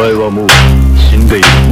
前はもう死んでいる。